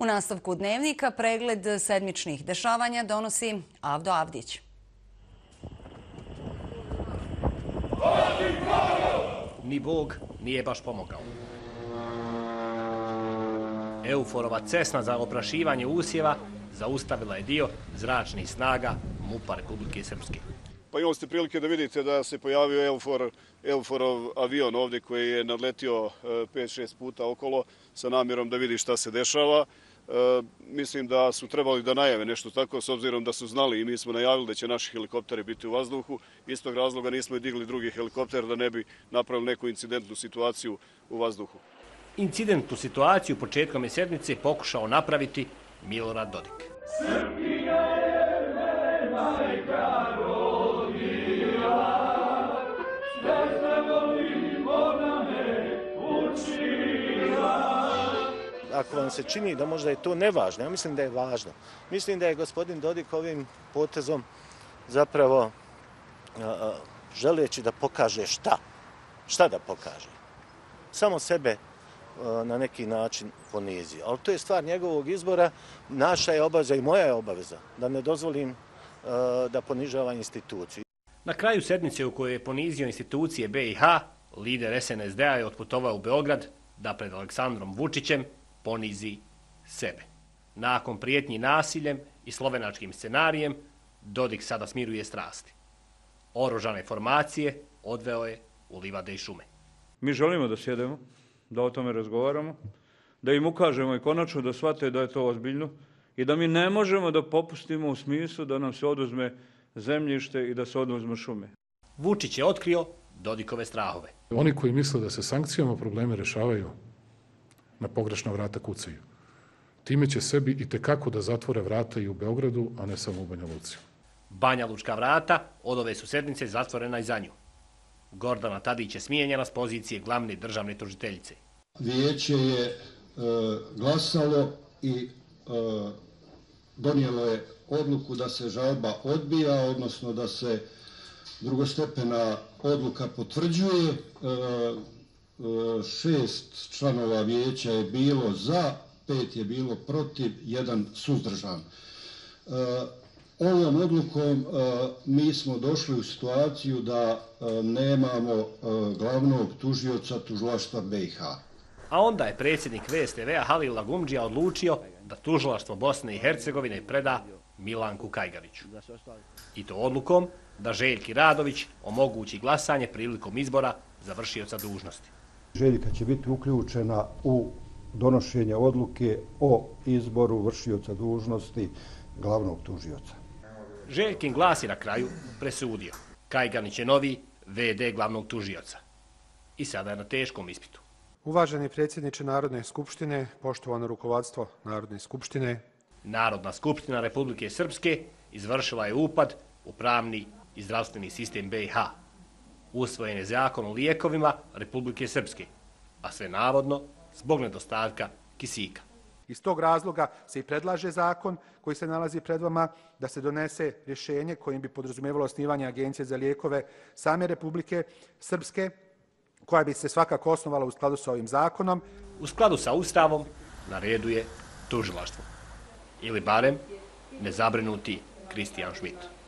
U nastavku dnevnika pregled sedmičnih dešavanja donosi Avdo Avdić. Ni Bog nije baš pomogao. Euforova cesna za oprašivanje usjeva zaustavila je dio zračnih snaga MUPA Republike Srpske. Pa imali ste prilike da vidite da se pojavio Eufor, Euforov avion ovdje koji je nadletio 5-6 e, puta okolo sa namjerom da vidi šta se dešava. E, mislim da su trebali da najave nešto tako s obzirom da su znali i mi smo najavili da će naši helikopteri biti u vazduhu. Iz tog razloga nismo i digli drugi helikopter da ne bi napravili neku incidentnu situaciju u vazduhu. Incidentnu situaciju početkom je sedmice pokušao napraviti Milorad Dodik. Ako vam se čini da možda je to nevažno, ja mislim da je važno. Mislim da je gospodin Dodik ovim potezom zapravo želeći da pokaže šta. Šta da pokaže? Samo sebe na neki način ponizio. Ali to je stvar njegovog izbora. Naša je obaveza i moja je obaveza da ne dozvolim da ponižava instituciju. Na kraju sedmice u kojoj je ponizio institucije BiH, lider SNSD-a je otputovao u Beograd da pred Aleksandrom Vučićem ponizi sebe. Nakon prijetnji nasiljem i slovenačkim scenarijem, Dodik sada smiruje strasti. Orožane formacije odveo je u livade i šume. Mi želimo da sjedemo, da o tome razgovaramo, da im ukažemo i konačno da shvate da je to ozbiljno i da mi ne možemo da popustimo u smislu da nam se oduzme zemljište i da se oduzme šume. Vučić je otkrio Dodikove strahove. Oni koji misle da se sankcijama probleme rešavaju, na pogrešna vrata kucaju. Time će sebi i tekako da zatvore vrata i u Beogradu, a ne samo u Banja Luci. Banja Lučka vrata od ove su sedmice zatvorena i za nju. Gordana Tadić je smijenjena s pozicije glavne državne tužiteljice. Vijeće je e, glasalo i e, donijelo je odluku da se žalba odbija, odnosno da se drugostepena odluka potvrđuje. E, šest članova vijeća je bilo za, pet je bilo protiv, jedan suzdržan. E, ovom odlukom e, mi smo došli u situaciju da e, nemamo glavnog tužioca tužilaštva BiH. A onda je predsjednik VSTV-a Halil Lagumđija odlučio da tužilaštvo Bosne i Hercegovine preda Milanku Kajgariću. I to odlukom da Željki Radović omogući glasanje prilikom izbora za vršioca dužnosti. Željka će biti uključena u donošenje odluke o izboru vršioca dužnosti glavnog tužioca. Željkin glasi na kraju presudio. Kajganić je novi VD glavnog tužioca. I sada je na teškom ispitu. Uvaženi predsjedniče Narodne skupštine, poštovano rukovodstvo Narodne skupštine. Narodna skupština Republike Srpske izvršila je upad u pravni i zdravstveni sistem BiH usvojen je zakon o lijekovima Republike Srpske, a sve navodno zbog nedostatka kisika. Iz tog razloga se i predlaže zakon koji se nalazi pred vama da se donese rješenje kojim bi podrazumevalo osnivanje agencije za lijekove same Republike Srpske, koja bi se svakako osnovala u skladu sa ovim zakonom. U skladu sa Ustavom na redu je tužilaštvo. Ili barem nezabrinuti Kristijan Schmidt.